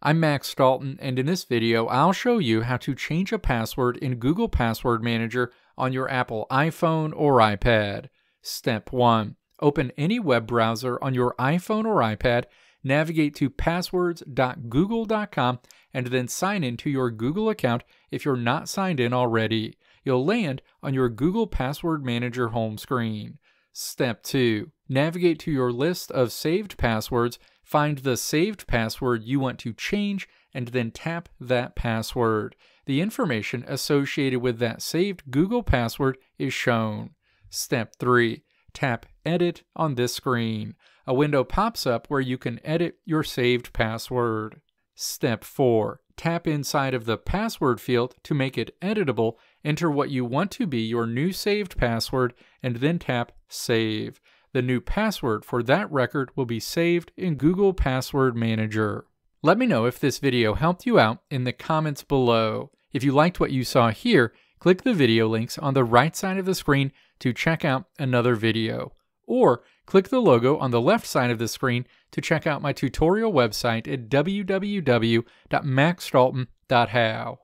I'm Max Dalton, and in this video, I'll show you how to change a password in Google Password Manager on your Apple iPhone or iPad. Step 1. Open any web browser on your iPhone or iPad, navigate to passwords.google.com, and then sign in to your Google account if you're not signed in already. You'll land on your Google Password Manager home screen. Step 2. Navigate to your list of saved passwords Find the saved password you want to change and then tap that password. The information associated with that saved Google password is shown. Step 3. Tap Edit on this screen. A window pops up where you can edit your saved password. Step 4. Tap inside of the password field to make it editable. Enter what you want to be your new saved password and then tap Save. The new password for that record will be saved in Google Password Manager. Let me know if this video helped you out in the comments below. If you liked what you saw here, click the video links on the right side of the screen to check out another video. Or click the logo on the left side of the screen to check out my tutorial website at www.maxdalton.how.